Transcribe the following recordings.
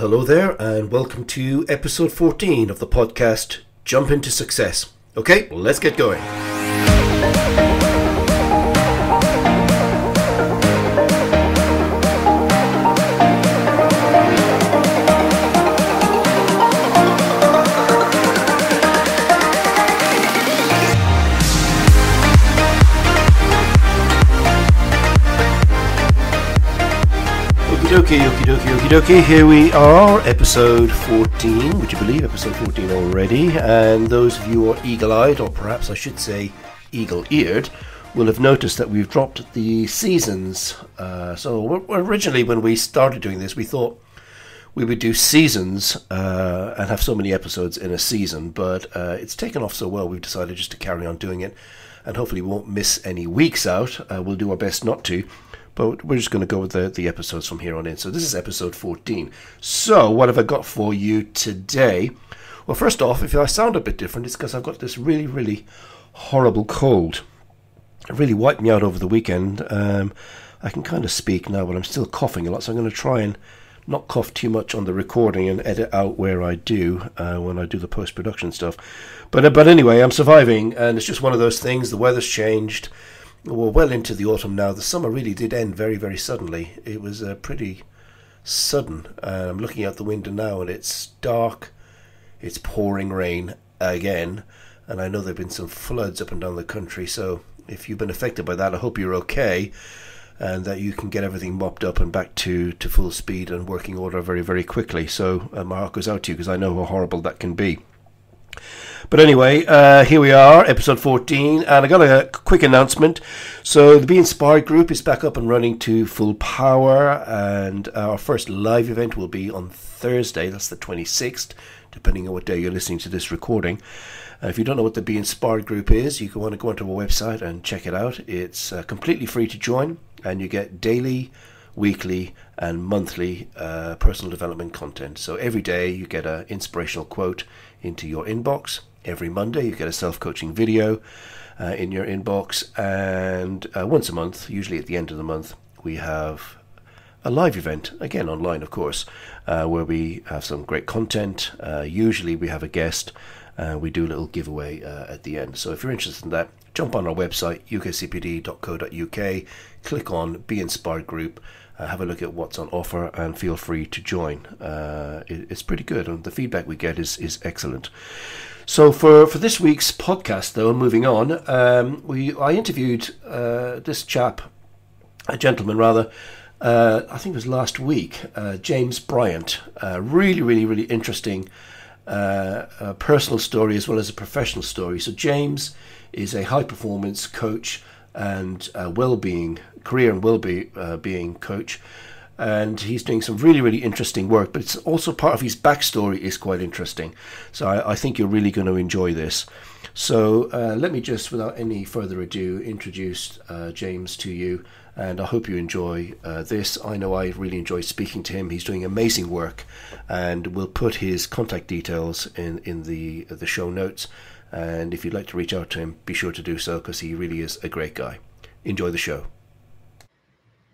hello there, and welcome to episode 14 of the podcast Jump into Success. Okay, let's get going. Dokie, okie dokie, okie dokie. Here we are, episode 14. Would you believe episode 14 already? And those of you who are eagle eyed, or perhaps I should say eagle eared, will have noticed that we've dropped the seasons. Uh, so, originally, when we started doing this, we thought we would do seasons uh, and have so many episodes in a season, but uh, it's taken off so well, we've decided just to carry on doing it. And hopefully, we won't miss any weeks out. Uh, we'll do our best not to. But we're just going to go with the, the episodes from here on in. So this is episode 14. So what have I got for you today? Well, first off, if I sound a bit different, it's because I've got this really, really horrible cold. It really wiped me out over the weekend. Um, I can kind of speak now, but I'm still coughing a lot, so I'm going to try and not cough too much on the recording and edit out where I do uh, when I do the post production stuff. But uh, but anyway, I'm surviving, and it's just one of those things. The weather's changed we're well into the autumn now. The summer really did end very, very suddenly. It was uh, pretty sudden. Uh, I'm looking out the window now and it's dark, it's pouring rain again, and I know there have been some floods up and down the country. So if you've been affected by that, I hope you're okay and that you can get everything mopped up and back to, to full speed and working order very, very quickly. So uh, my heart goes out to you because I know how horrible that can be. But anyway, uh, here we are, episode 14, and I got a quick announcement. So, the Be Inspired group is back up and running to full power, and our first live event will be on Thursday, that's the 26th, depending on what day you're listening to this recording. Uh, if you don't know what the Be Inspired group is, you can want to go onto our website and check it out. It's uh, completely free to join, and you get daily, weekly, and monthly uh, personal development content. So every day you get an inspirational quote into your inbox. Every Monday, you get a self coaching video uh, in your inbox. And uh, once a month, usually at the end of the month, we have a live event, again online, of course, uh, where we have some great content. Uh, usually, we have a guest. Uh, we do a little giveaway uh, at the end. So if you're interested in that, jump on our website, ukcpd.co.uk, click on Be Inspired Group, uh, have a look at what's on offer and feel free to join. Uh, it, it's pretty good, and the feedback we get is, is excellent. So for, for this week's podcast, though, moving on, um, we I interviewed uh, this chap, a gentleman rather. Uh, I think it was last week, uh, James Bryant. Uh, really, really, really interesting personal story as well as a professional story. So James is a high performance coach and well-being career and well-being uh, coach. And he's doing some really really interesting work but it's also part of his backstory is quite interesting. So i, I think you're really going to enjoy this. So uh, let me just without any further ado introduce uh, james to you and i hope you enjoy uh, this. I know i really enjoy speaking to him. He's doing amazing work and we'll put his contact details in in the the show notes and if you'd like to reach out to him be sure to do so because he really is a great guy enjoy the show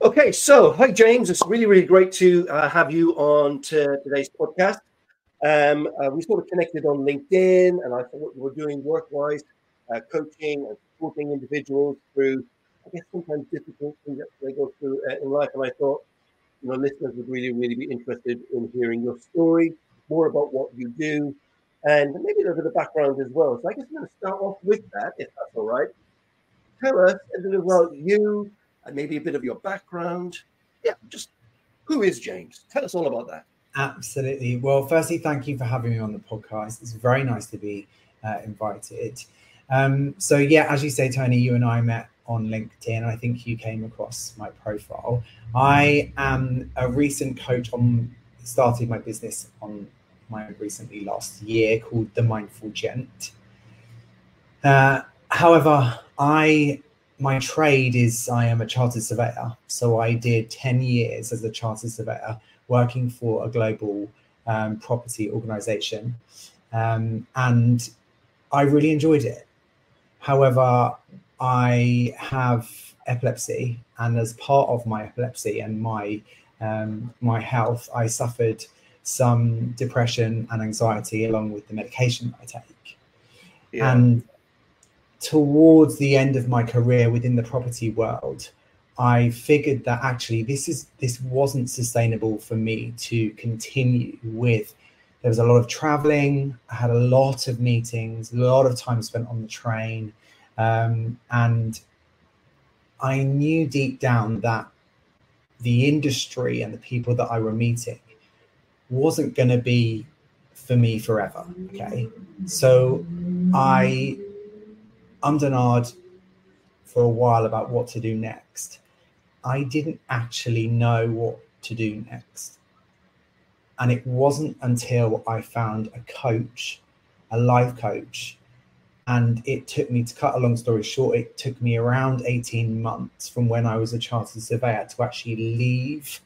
Okay, so hi James, it's really really great to uh, have you on to today's podcast. Um, uh, we sort of connected on LinkedIn, and I thought you were doing work-wise, uh, coaching and supporting individuals through, I guess sometimes difficult things that they go through uh, in life. And I thought, you know, listeners would really really be interested in hearing your story, more about what you do, and maybe a little bit of background as well. So I guess I'm going to start off with that, if that's all right. Tell us a little about you and maybe a bit of your background. Yeah, just who is James? Tell us all about that. Absolutely. Well, firstly, thank you for having me on the podcast. It's very nice to be uh, invited. Um, so, yeah, as you say, Tony, you and I met on LinkedIn. I think you came across my profile. I am a recent coach on started my business on my recently last year called the Mindful Gent. Uh, however, I my trade is I am a chartered surveyor. So I did 10 years as a chartered surveyor working for a global um, property organization. Um, and I really enjoyed it. However, I have epilepsy, and as part of my epilepsy and my um, my health, I suffered some depression and anxiety along with the medication I take. Yeah. And towards the end of my career within the property world, I figured that actually this is this wasn't sustainable for me to continue with. There was a lot of traveling. I had a lot of meetings, a lot of time spent on the train, um, and I knew deep down that the industry and the people that I were meeting wasn't going to be for me forever. Okay, so I umdenard for a while about what to do next. I didn't actually know what to do next. And it wasn't until I found a coach, a life coach, and it took me to cut a long story short, it took me around 18 months from when I was a chartered surveyor to actually leave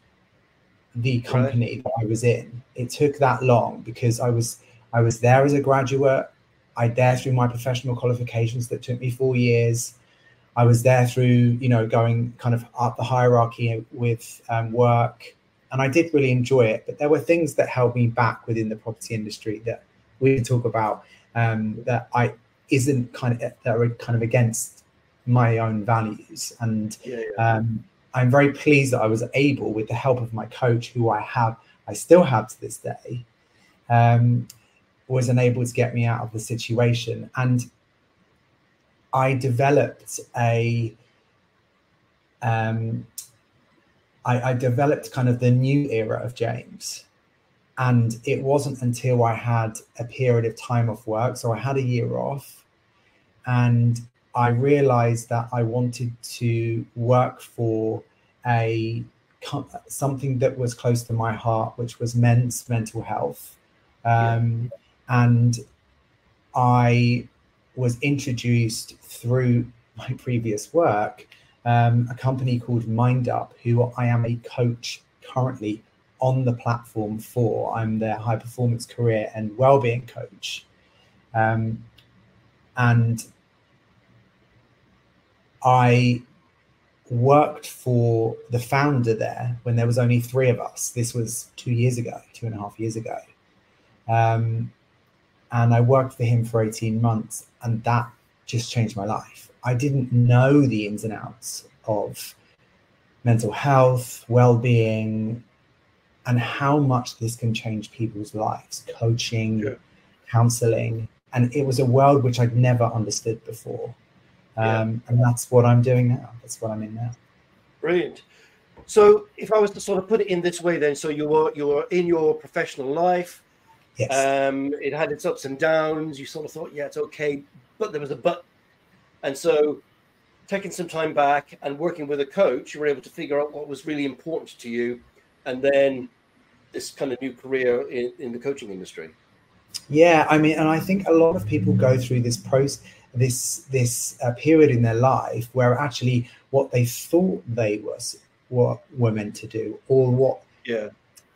the company that I was in. It took that long because I was I was there as a graduate. I there through my professional qualifications that took me four years. I was there through, you know, going kind of up the hierarchy with um, work, and I did really enjoy it. But there were things that held me back within the property industry that we can talk about um, that I isn't kind of that are kind of against my own values. And yeah, yeah. Um, I'm very pleased that I was able, with the help of my coach, who I have, I still have to this day, um, was unable to get me out of the situation. And I developed a um, I, I, developed kind of the new era of James. And it wasn't until I had a period of time off work. So I had a year off and I realized that I wanted to work for a something that was close to my heart, which was men's mental health. Um, yeah. And I was introduced through my previous work, um, a company called MyndUp, who I am a coach currently on the platform for. I'm their high performance career and well-being coach. Um, and I worked for the founder there when there was only three of us. This was two years ago, two and a half years ago. Um, and I worked for him for 18 months, and that just changed my life. I didn't know the ins and outs of mental health, well being, and how much this can change people's lives coaching, yeah. counseling. And it was a world which I'd never understood before. Um. And that's what I'm doing now. That's what I'm in now. Brilliant. So, if I was to sort of put it in this way, then, so you were you were in your professional life, Yes. Um, it had its ups and downs. You sort of thought, yeah, it's okay, but there was a but. And so, taking some time back and working with a coach, you were able to figure out what was really important to you, and then this kind of new career in, in the coaching industry. Yeah, I mean, and I think a lot of people go through this process, this this uh, period in their life where actually what they thought they was what were meant to do, or what yeah.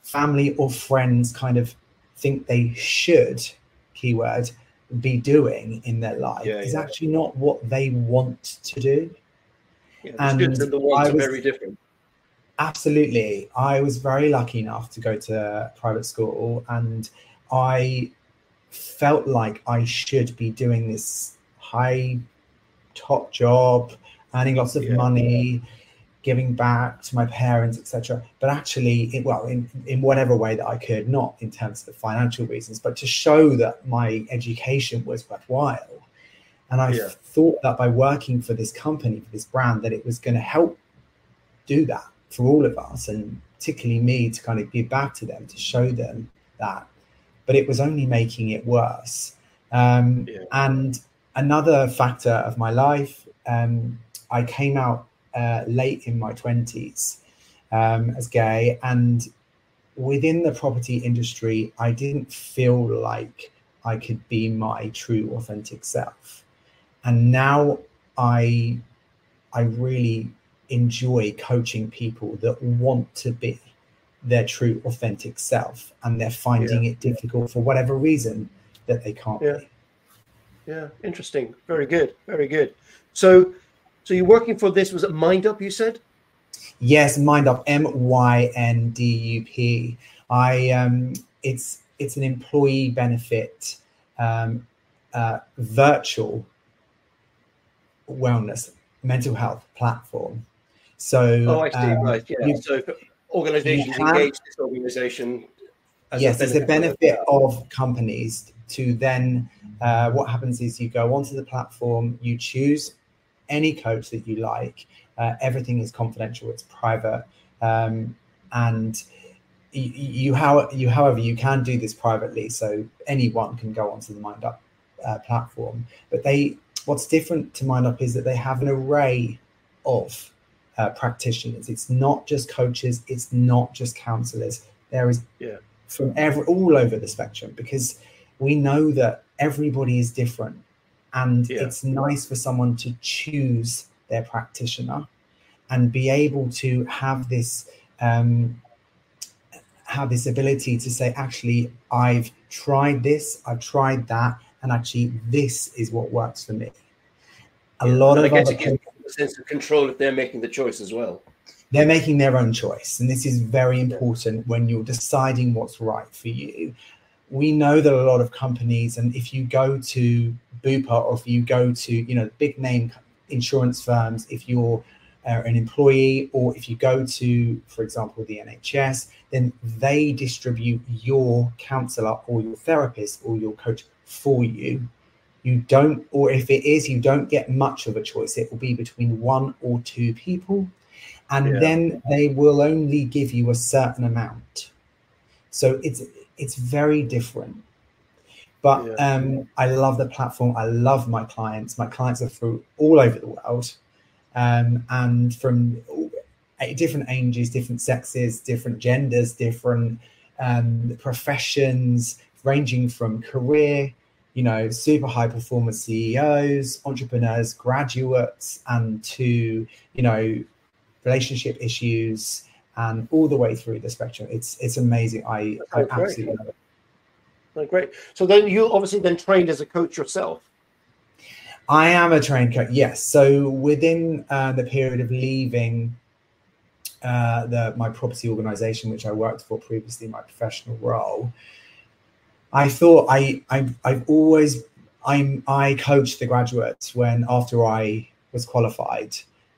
family or friends kind of think they should, keyword, be doing in their life yeah, is yeah. actually not what they want to do. And the ones was, are very different. Absolutely. I was very lucky enough to go to private school and I felt like I should be doing this high top job, earning lots of yeah. money, giving back to my parents, etc. But actually, it, well, in, in whatever way that I could, not in terms of financial reasons, but to show that my education was worthwhile. And I yeah. thought that by working for this company, for this brand, that it was going to help do that for all of us, and particularly me to kind of give back to them, to show them that. But it was only making it worse. Um, yeah. And another factor of my life, um, I came out uh, late in my 20s um, as gay. And within the property industry, I didn't feel like I could be my true, authentic self. And now I, I really enjoy coaching people that want to be their true, authentic self, and they're finding yeah. it difficult for whatever reason that they can't yeah. be. Yeah, interesting. Very good. Very good. So, so you're working for this? Was it MyndUp? You said. Yes, MyndUp. M Y N D U P. I um, it's it's an employee benefit um, uh, virtual wellness mental health platform. So, oh, I see. Um, right, yeah. You, so, organizations engage this organization. yes, it's a benefit of companies to then. Uh, what happens is you go onto the platform, you choose any coach that you like. Uh, everything is confidential; it's private, um, and you, you, how you however you can do this privately, so anyone can go onto the MyndUp uh, platform. But they, what's different to MyndUp is that they have an array of uh, practitioners. It's not just coaches. It's not just counselors. There is yeah. from every all over the spectrum because we know that everybody is different, and yeah. it's nice for someone to choose their practitioner and be able to have this um, have this ability to say, actually, I've tried this, I've tried that, and actually, this is what works for me. A yeah, lot of I guess it gives a sense of control if they're making the choice as well. They're making their own choice, and this is very important when you're deciding what's right for you. We know that a lot of companies, and if you go to Bupa or if you go to you know big name insurance firms, if you're uh, an employee, or if you go to, for example, the NHS, then they distribute your counselor or your therapist or your coach for you. You don't, or if it is, you don't get much of a choice. It will be between one or two people. And yeah. then they will only give you a certain amount. So it's it's very different. But yeah. um, I love the platform. I love my clients. My clients are through all over the world um, and from different ages, different sexes, different genders, different um, professions, ranging from career, you know, super high performance CEOs, entrepreneurs, graduates, and to you know, relationship issues, and all the way through the spectrum. It's it's amazing. I, I absolutely love it. Oh, great. So then you obviously then trained as a coach yourself. I am a trained coach. Yes. So within uh, the period of leaving uh, the my property organization, which I worked for previously, in my professional role, I thought I, I I've always I'm I coached the graduates when after I was qualified,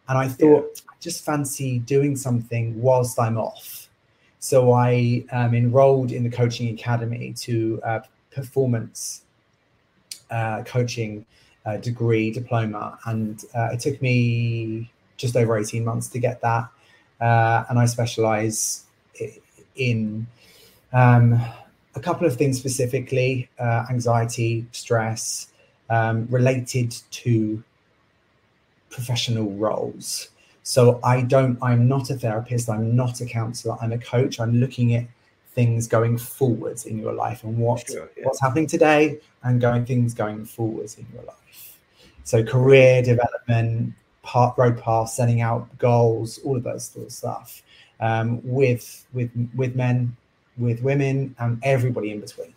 and I thought yeah. I just fancy doing something whilst I'm off. So I um, enrolled in the coaching academy to uh, performance uh, coaching uh, degree diploma, and uh, it took me just over eighteen months to get that. Uh, and I specialize in um, a couple of things specifically: uh, anxiety, stress, um, related to professional roles. So I don't. I'm not a therapist. I'm not a counselor. I'm a coach. I'm looking at things going forwards in your life and what sure, yeah. what's happening today and going things going forwards in your life. So career development, part, road path, setting out goals, all of those sort of stuff um, with with with men, with women, and everybody in between.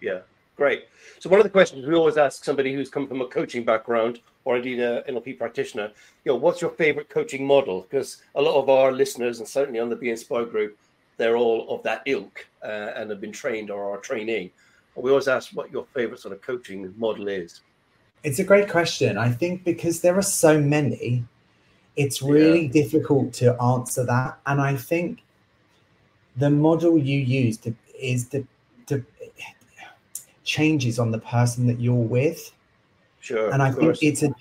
Yeah, great. So one of the questions we always ask somebody who's come from a coaching background or indeed a NLP practitioner, you know, what's your favorite coaching model? Because a lot of our listeners, and certainly on the Be Inspired group, they're all of that ilk uh, and have been trained or are training. we always ask what your favorite sort of coaching model is. It's a great question. I think because there are so many, it's really yeah. difficult to answer that. And I think the model you use to, is the, the changes on the person that you're with. Sure. And I think it's a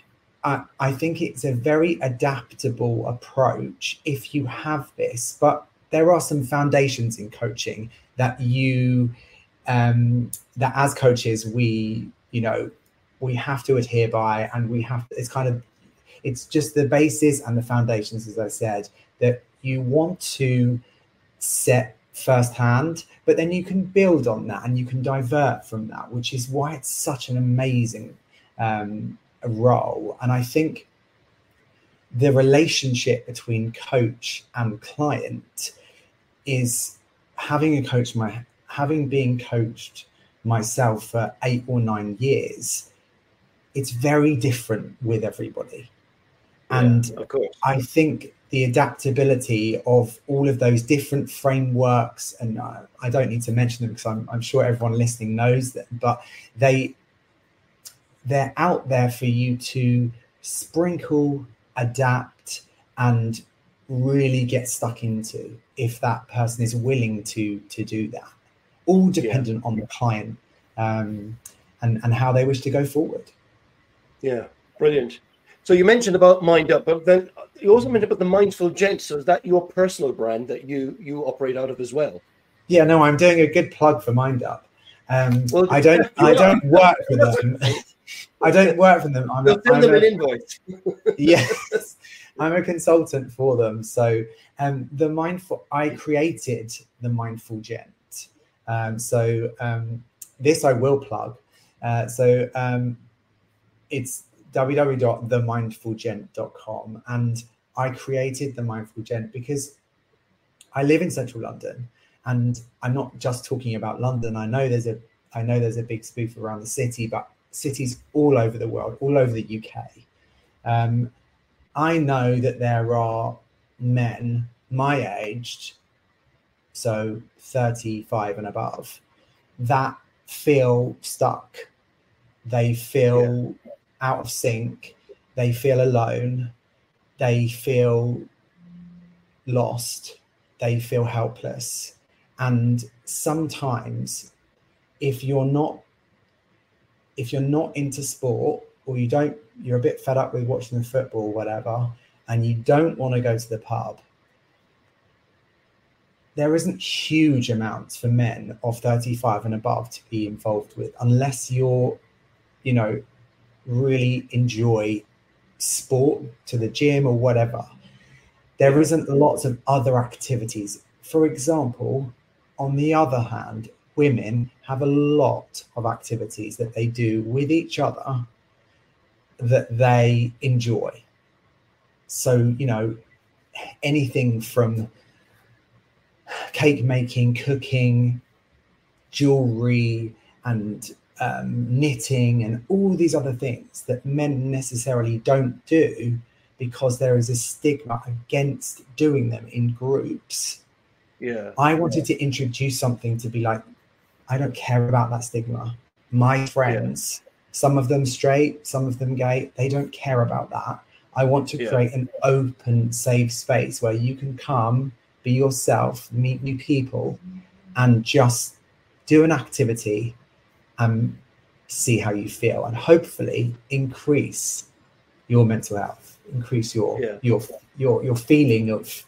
I, I think it's a very adaptable approach if you have this, but there are some foundations in coaching that you um that as coaches we you know we have to adhere by and we have it's kind of it's just the basis and the foundations as i said that you want to set firsthand but then you can build on that and you can divert from that which is why it's such an amazing um, role and i think the relationship between coach and client is having a coach my having been coached myself for eight or nine years it's very different with everybody. And of course. I think the adaptability of all of those different frameworks. And uh, i don't need to mention them because I'm, I'm sure everyone listening knows them but they they're out there for you to sprinkle adapt and really get stuck into if that person is willing to to do that. All dependent yeah. on the client um, and and how they wish to go forward. Yeah. Brilliant so you mentioned about MyndUp but then you also mentioned about the mindful gent so is that your personal brand that you you operate out of as well yeah no i'm doing a good plug for MyndUp um, well, I don't. I don't work for them. I don't work for them. I'm, send them a, an invoice. yes, I'm a consultant for them. So um, the mindful, I created the mindful gent. Um, so um, this I will plug. Uh, so um, it's www.themindfulgent.com, and I created the mindful gent because I live in central London, and I'm not just talking about London. I know there's a I know there's a big spoof around the city, but cities all over the world, all over the UK. Um, I know that there are men my age, so 35 and above, that feel stuck. They feel yeah. Out of sync. They feel alone. They feel lost. They feel helpless. And sometimes, if you're not if you're not into sport or you don't you're a bit fed up with watching the football or whatever and you don't want to go to the pub there isn't huge amounts for men of 35 and above to be involved with unless you're you know really enjoy sport to the gym or whatever there isn't lots of other activities for example on the other hand women have a lot of activities that they do with each other that they enjoy. So, you know, anything from cake making, cooking, jewelry, and um, knitting, and all these other things that men necessarily don't do because there is a stigma against doing them in groups. Yeah. I wanted to introduce something to be like, I don't care about that stigma. My friends, yeah. some of them straight, some of them gay, they don't care about that. I want to yeah. create an open, safe space where you can come, be yourself, meet new people, and just do an activity and see how you feel, and hopefully increase your mental health, increase your yeah. your your your feeling of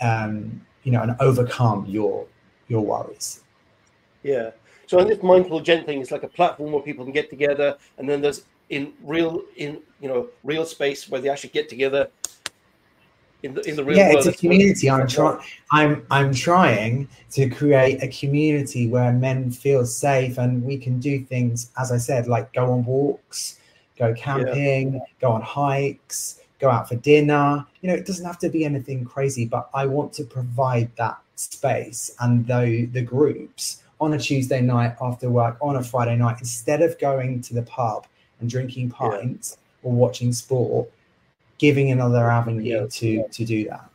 um, you know, and overcome your your worries. Yeah. So on this mindful gent thing, it's like a platform where people can get together, and then there's in real in you know real space where they actually get together in the in the real yeah, world. it's a community. I'm trying. I'm I'm trying to create a community where men feel safe and we can do things, as I said, like go on walks, go camping, yeah. go on hikes, go out for dinner. You know, it doesn't have to be anything crazy, but I want to provide that space and the the groups on a Tuesday night after work, on a Friday night, instead of going to the pub and drinking pints yeah. or watching sport, giving another avenue yeah. to to do that.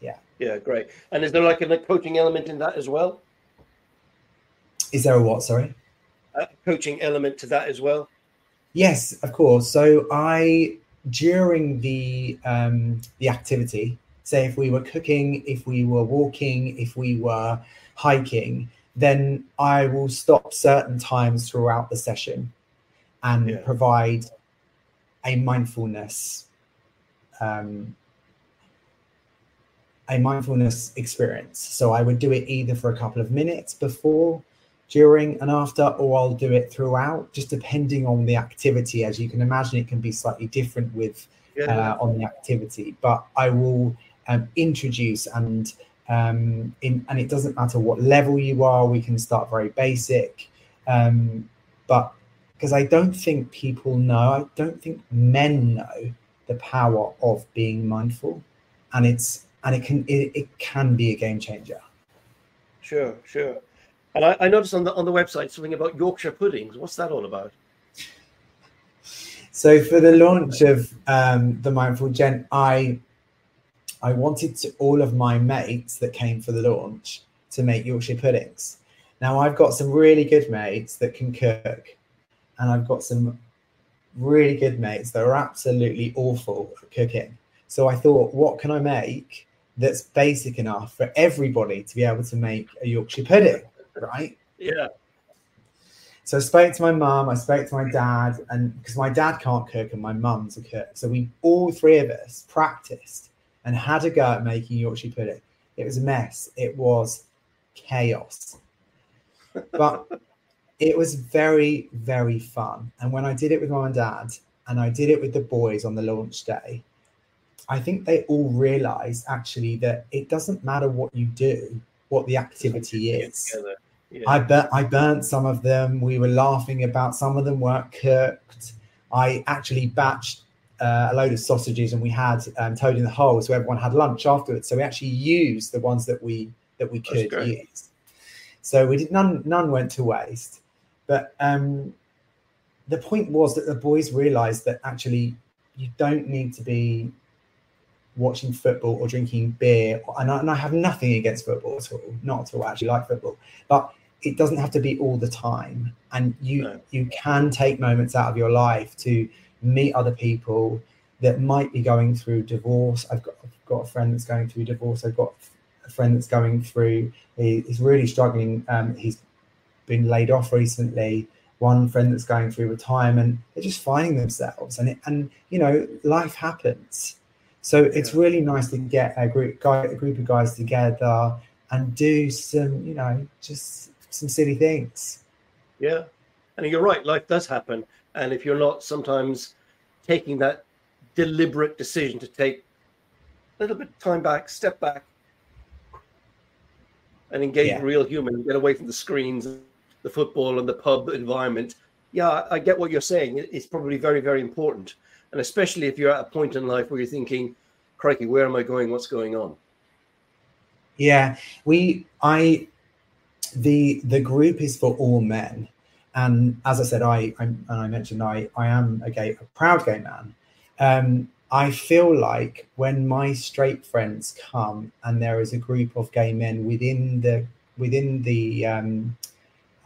Yeah. Yeah, great. And is there like a coaching element in that as well? Is there a what? Sorry. A coaching element to that as well. Yes, of course. So I during the um, the activity, say if we were cooking, if we were walking, if we were hiking, then I will stop certain times throughout the session and yeah. provide a mindfulness um, a mindfulness experience. So I would do it either for a couple of minutes before, during, and after, or I'll do it throughout, just depending on the activity. As you can imagine, it can be slightly different with yeah. uh, on the activity, but I will um, introduce and um, in, and it doesn't matter what level you are, we can start very basic. Um, but because I don't think people know, I don't think men know the power of being mindful, and it's and it can it, it can be a game changer. Sure, sure. And I, I noticed on the on the website something about Yorkshire puddings. What's that all about? So for the launch of um, the Mindful Gent, I I wanted to, all of my mates that came for the launch to make Yorkshire puddings. Now I've got some really good mates that can cook, and I've got some really good mates that are absolutely awful at cooking. So I thought, what can I make that's basic enough for everybody to be able to make a Yorkshire pudding, right? Yeah. So I spoke to my mum, I spoke to my dad, and because my dad can't cook and my mum's a cook. So we all three of us practiced and had a go at making Yorkshire pudding. It was a mess. It was chaos. But it was very, very fun. And when I did it with mum and dad, and I did it with the boys on the launch day, I think they all realized actually that it doesn't matter what you do, what the activity is. Yeah. I burnt, I burnt some of them. We were laughing about some of them weren't cooked. I actually batched uh, a load of sausages and we had um, toad in the hole, so everyone had lunch afterwards. So we actually used the ones that we that we could use. So we did none none went to waste. But um, the point was that the boys realised that actually you don't need to be watching football or drinking beer. And I, and I have nothing against football at all, not at all. I actually like football, but it doesn't have to be all the time and you no. you can take moments out of your life to meet other people that might be going through divorce i've got, I've got a friend that's going through divorce i've got a friend that's going through he, he's really struggling um, he's been laid off recently one friend that's going through retirement they're just finding themselves and it, and you know life happens so it's really nice to get a group guy a group of guys together and do some you know just some silly things. Yeah. And you're right, life does happen. And if you're not sometimes taking that deliberate decision to take a little bit of time back, step back, and engage yeah. real human, get away from the screens, the football, and the pub environment. Yeah, I get what you're saying. It's probably very, very important. And especially if you're at a point in life where you're thinking, crikey, where am I going? What's going on? Yeah, we, I, the the group is for all men and as i said i I'm, and i mentioned i i am a gay a proud gay man um i feel like when my straight friends come and there is a group of gay men within the within the um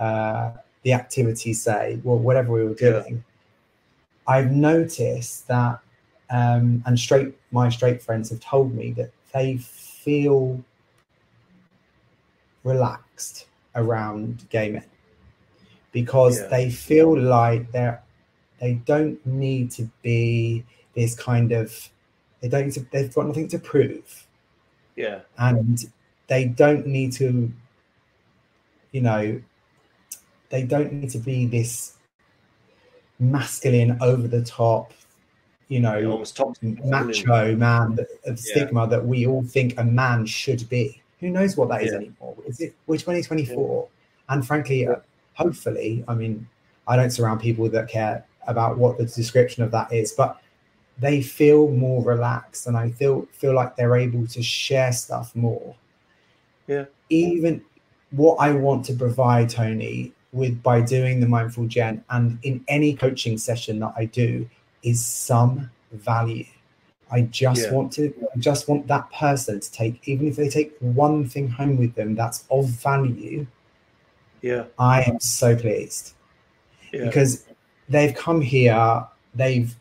uh the activity say well whatever we were doing yeah. i've noticed that um and straight my straight friends have told me that they feel relaxed around gay men because yeah. they feel like they're they don't need to be this kind of they don't to, they've got nothing to prove yeah and they don't need to you know they don't need to be this masculine over the top you know yeah, macho man of stigma yeah. that we all think a man should be who knows what that is yeah. anymore? Is it? We're 2024, yeah. and frankly, uh, hopefully, I mean, I don't surround people that care about what the description of that is, but they feel more relaxed, and I feel feel like they're able to share stuff more. Yeah. Even what I want to provide, Tony, with by doing the mindful gent and in any coaching session that I do is some value I just yeah. want to I just want that person to take, even if they take one thing home with them that's of value. Yeah. I am so pleased. Yeah. Because they've come here, they've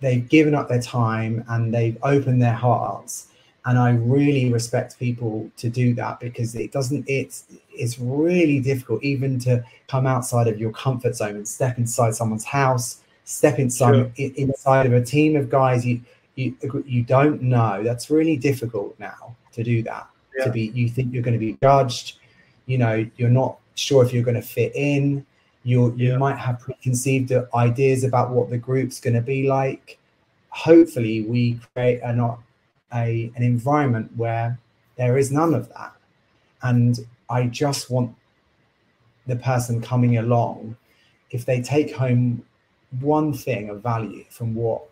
they've given up their time and they've opened their hearts. And I really respect people to do that because it doesn't it's it's really difficult even to come outside of your comfort zone and step inside someone's house step inside sure. inside of a team of guys you you you don't know. That's really difficult now to do that. Yeah. To be you think you're going to be judged. You know, you're not sure if you're going to fit in. You you yeah. might have preconceived ideas about what the group's going to be like. Hopefully, we create a not a an environment where there is none of that, and I just want the person coming along if they take home one thing of value from what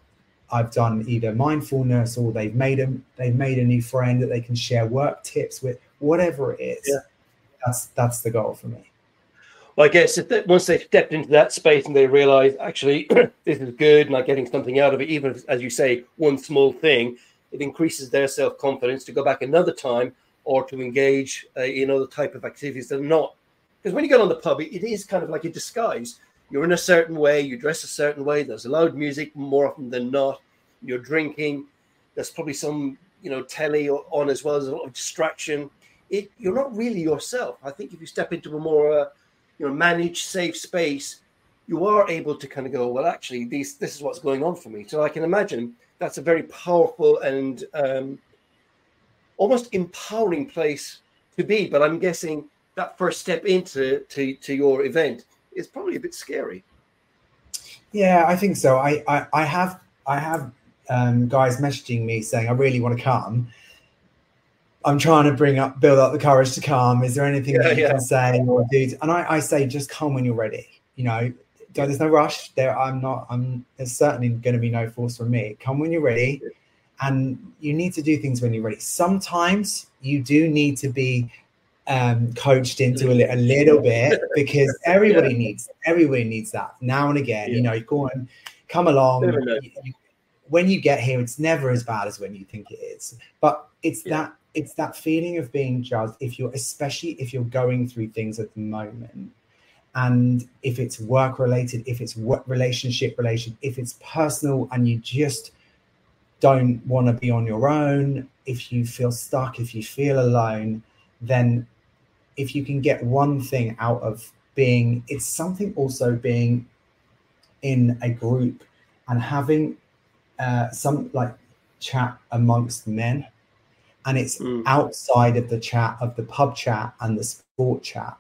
I've done either mindfulness or they've made a they've made a new friend that they can share work tips with, whatever it is. Yeah. That's that's the goal for me. Well, I guess if they, once they've stepped into that space and they realize actually this is good and I'm getting something out of it, even if, as you say, one small thing, it increases their self confidence to go back another time or to engage uh, in other type of activities that are not. Because when you get on the pub, it, it is kind of like a disguise. You're in a certain way, you dress a certain way. There's loud music more often than not. You're drinking. There's probably some, you know, telly on as well as a lot of distraction. It, you're not really yourself. I think if you step into a more, uh, you know, managed, safe space, you are able to kind of go, well, actually, these this is what's going on for me. So I can imagine that's a very powerful and um, almost empowering place to be. But I'm guessing that first step into to, to your event is probably a bit scary. Yeah, I think so. I I, I have I have um, guys messaging me saying I really want to come. I'm trying to bring up, build up the courage to come. Is there anything yeah, that you yeah. can say or do? And I, I say, just come when you're ready. You know, there's no rush. There i'm not i'm there's certainly going to be no force from me. Come when you're ready. And you need to do things when you're ready. Sometimes you do need to be um, coached into a, a, little bit because everybody yeah. needs everybody needs that now and again yeah. you know go and come along. You, you, when you get here it's never as bad as when you think it is. But it's yeah. that it's that feeling of being judged if you're especially if you're going through things at the moment and if it's work related if it's work relationship related if it's personal and you just don't want to be on your own if you feel stuck if you feel alone then if you can get one thing out of being it's something also being in a group and having uh, some like chat amongst men and it's mm. outside of the chat of the pub chat and the sport chat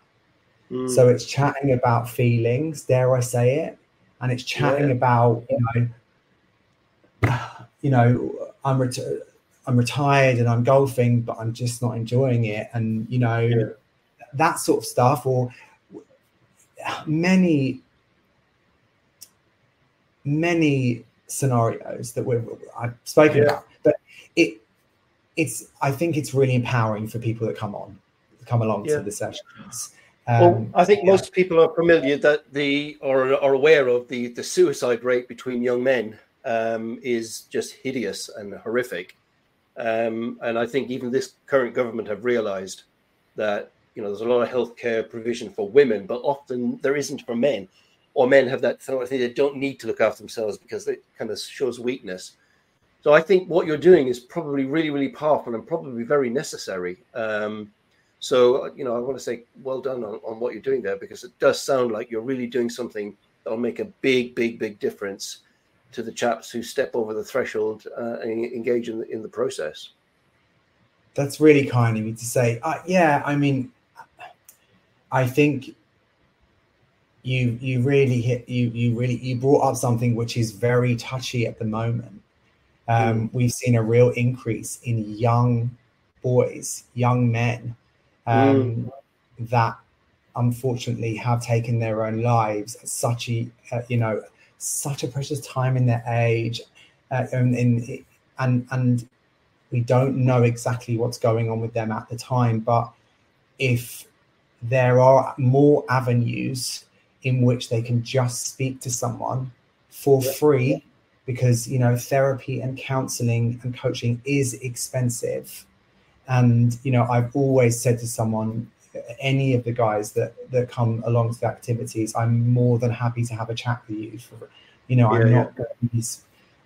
Mm. So it's chatting about feelings, dare I say it, and it's chatting yeah. about you know, you know, I'm ret- I'm retired and I'm golfing, but I'm just not enjoying it, and you know, yeah. that sort of stuff, or many many scenarios that we've I've spoken yeah. about, but it it's I think it's really empowering for people that come on come along to the sessions um, well, I think yeah. most people are familiar that the or are aware of the the suicide rate between young men um, is just hideous and horrific. Um, and I think even this current government have realised that you know there's a lot of healthcare provision for women, but often there isn't for men, or men have that sort of thing they don't need to look after themselves because it kind of shows weakness. So I think what you're doing is probably really, really powerful and probably very necessary. Um, so, you know, I want to say well done on, on what you're doing there because it does sound like you're really doing something that'll make a big, big, big difference to the chaps who step over the threshold uh, and engage in the, in the process. That's really kind of you to say. Uh, yeah, I mean, I think you you really hit you you really you brought up something which is very touchy at the moment. Um, mm. We've seen a real increase in young boys, young men um, mm. that unfortunately have taken their own lives at such a uh, you know such a precious time in their age uh, and, in, and and we don't know exactly what's going on with them at the time but if there are more avenues in which they can just speak to someone for yeah. free because you know therapy and counseling and coaching is expensive and you know, I've always said to someone, any of the guys that that come along to the activities, I'm more than happy to have a chat with you. For, you know, yeah, I'm not. Yeah.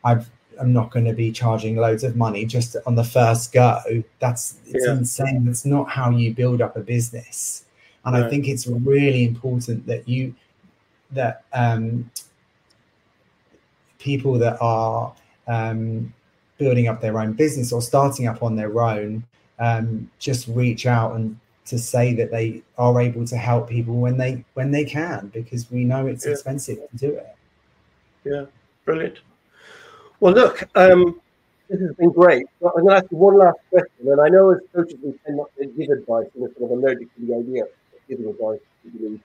I've I'm not going to be charging loads of money just on the first go. That's it's yeah. insane. That's not how you build up a business. And right. I think it's really important that you that um, people that are um, building up their own business or starting up on their own um, just reach out and to say that they are able to help people when they when they can because we know it's yeah. expensive to do it. Yeah brilliant. Well look um, this has been great. I'm going to ask you one last question and i know as coaches we tend not to give advice and we're sort of allergic to the idea of giving advice to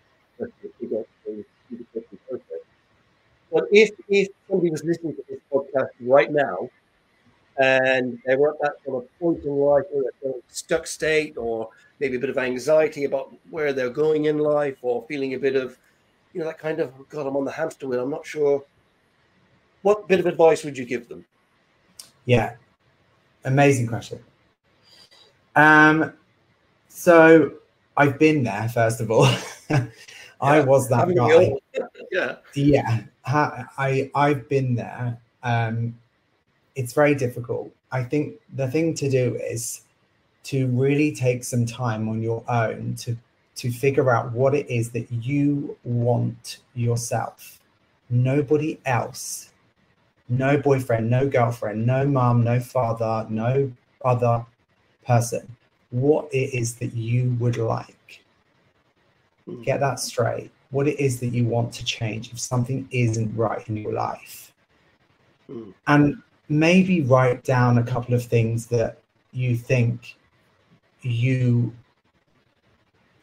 but if if somebody was listening to this podcast right now and they were at that sort of point in life where they're stuck state or maybe a bit of anxiety about where they're going in life or feeling a bit of you know that kind of god i'm on the hamster wheel i'm not sure what bit of advice would you give them yeah amazing question. Um, so I've been there. First of all, I was that guy. yeah, yeah. I I've been there. Um, it's very difficult. I think the thing to do is to really take some time on your own to to figure out what it is that you want yourself. Nobody else, no boyfriend, no girlfriend, no mom, no father, no other person, what it is that you would like. Hmm. Get that straight. What it is that you want to change if something isn't right in your life. Mm. And maybe write down a couple of things that you think you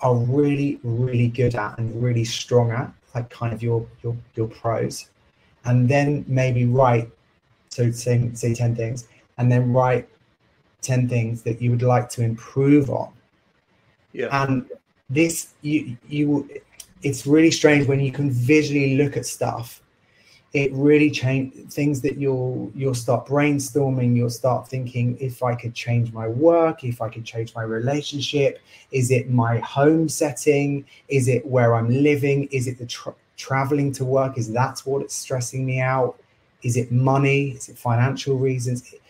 are really, really good at and really strong at, like kind of your your your pros, and then maybe write so say say ten things, and then write ten things that you would like to improve on. Yeah. And this you you it's really strange when you can visually look at stuff it really change things that you'll you'll start brainstorming you'll start thinking if i could change my work if i could change my relationship is it my home setting? Is it where i'm living? Is it the tra- traveling to work? Is that what it's stressing me out? Is it money? Is it financial reasons? It,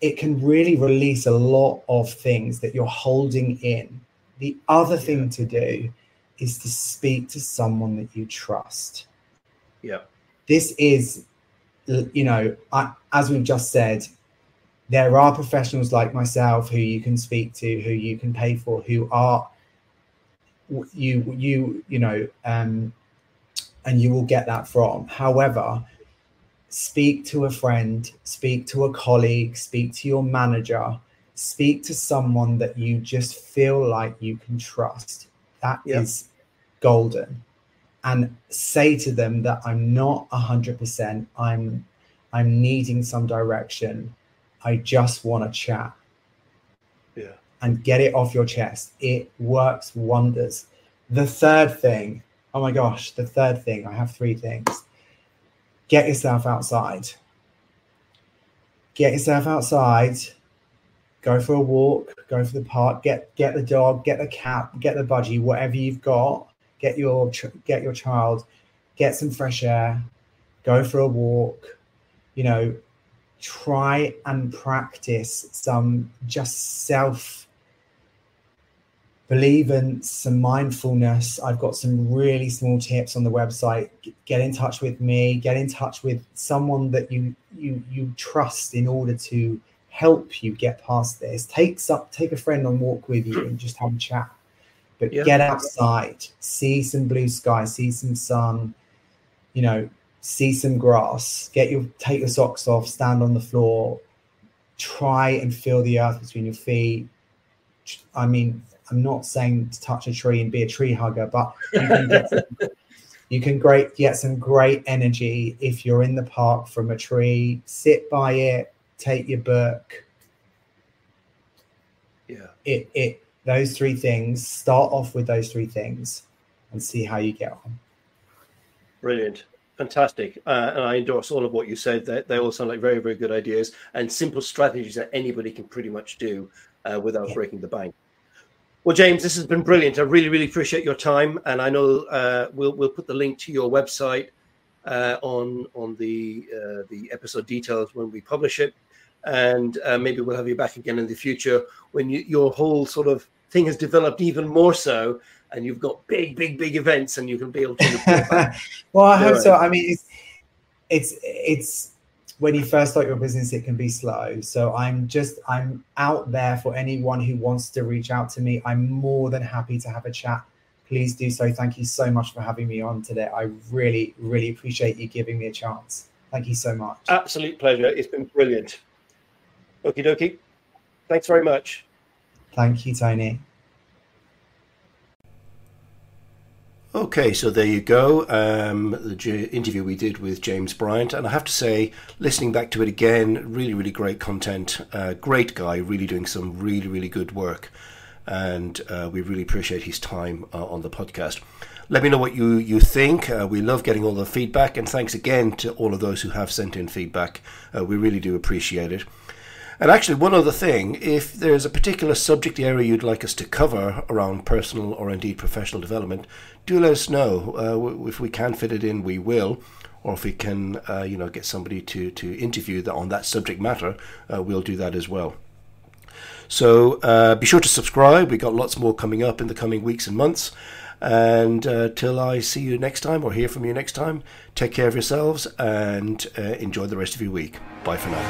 it can really release a lot of things that you're holding in. The other thing to do is to speak to someone that you trust. Yeah this is, you know, I, as we've just said, there are professionals like myself who you can speak to, who you can pay for, who are you you you know, um, and you will get that from. However, speak to a friend, speak to a colleague, speak to your manager, speak to someone that you just feel like you can trust. That yep. is golden and say to them that I'm not 100%. I'm I'm needing some direction. I just want to chat. Yeah. And get it off your chest. It works wonders. The third thing, oh my gosh, the third thing, I have three things. Get yourself outside. Get yourself outside. Go for a walk, go for the park, get get the dog, get the cat, get the budgie, whatever you've got get your get your child, get some fresh air, go for a walk, you know, try and practice some just self believe in some mindfulness. I've got some really small tips on the website. Get in touch with me, get in touch with someone that you you you trust in order to help you get past this. Take some take a friend on walk with you and just have a chat. But yeah. get outside, see some blue sky, see some sun, you know, see some grass, get your take your socks off, stand on the floor, try and feel the earth between your feet. I mean, I'm not saying to touch a tree and be a tree hugger, but you can get some, you can great get some great energy if you're in the park from a tree. Sit by it, take your book. Yeah. It it those three things, start off with those three things and see how you get on. Brilliant. Fantastic. Uh, and I endorse all of what you said. They, they all sound like very, very good ideas and simple strategies that anybody can pretty much do uh, without yeah. breaking the bank. Well, James, this has been brilliant. I really, really appreciate your time. And I know uh, we'll, we'll put the link to your website uh, on, on the, uh, the episode details when we publish it. And uh, maybe we'll have you back again in the future when you, your whole sort of thing has developed even more so, and you've got big, big, big events, and you can be able to. well, I hope so. I mean, it's it's it's when you first start your business, it can be slow. So I'm just I'm out there for anyone who wants to reach out to me. I'm more than happy to have a chat. Please do so. Thank you so much for having me on today. I really, really appreciate you giving me a chance. Thank you so much. Absolute pleasure. It's been brilliant. Okie dokie. Thanks very much. Thank you, Tony. Okay, so there you go. Um, the interview we did with James Bryant, and I have to say, listening back to it again, really, really great content. Uh, great guy, really doing some really, really good work, and uh, we really appreciate his time uh, on the podcast. Let me know what you you think. Uh, we love getting all the feedback, and thanks again to all of those who have sent in feedback. Uh, we really do appreciate it. And actually, one other thing if there's a particular subject area you'd like us to cover around personal or indeed professional development, do let us know. Uh, if we can fit it in, we will. Or if we can, uh, you know, get somebody to, to interview on that subject matter, uh, we'll do that as well. So uh, be sure to subscribe. We've got lots more coming up in the coming weeks and months. And uh, till I see you next time or hear from you next time, take care of yourselves and uh, enjoy the rest of your week. Bye for now.